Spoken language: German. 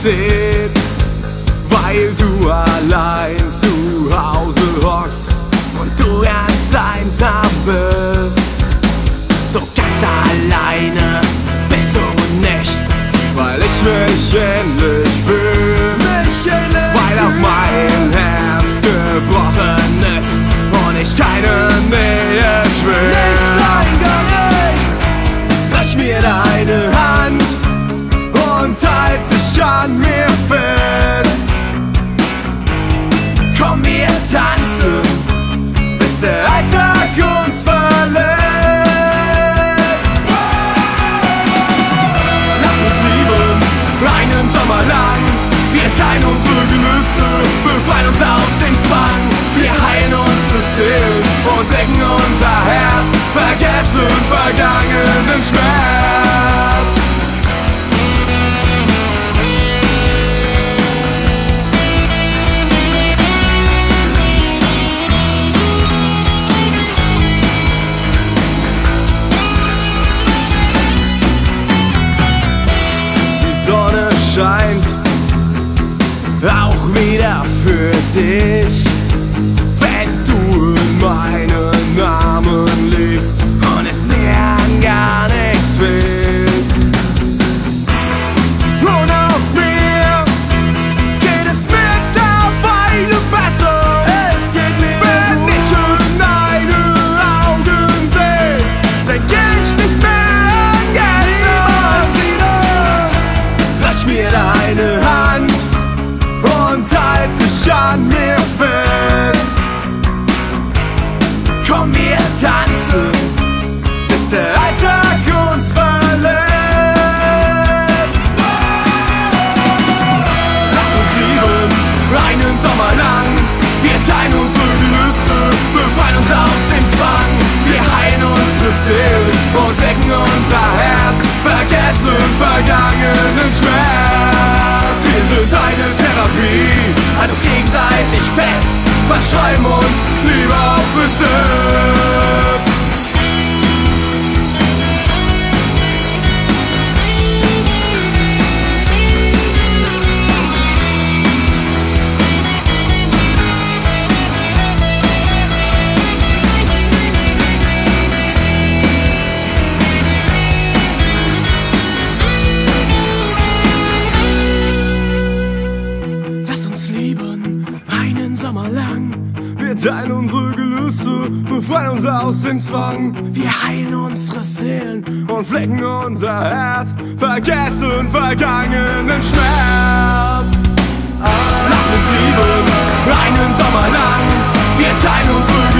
steht, weil du allein zu Hause hockst und du ganz einsam bist. Komm, wir tanzen, bis der Alltag uns verlässt. Lass uns lieben, einen Sommer lang. Wir teilen unsere Gelüste, befreien uns aus dem Zwang. Wir heilen unsere Seelen und wecken scheint auch wieder für dich, Wir teilen unsere Gelüste, befreien uns aus dem Zwang. Wir heilen unsere Seelen und wecken unser Herz, vergessen vergangenen Schmerz. Wir sind eine Therapie, halt uns Wir teilen unsere Gelüste, befreien uns aus dem Zwang. Wir heilen unsere Seelen und flecken unser Herz, vergessen vergangenen Schmerz. Lass uns lieben, einen Sommer lang. Wir teilen unsere Gelüste,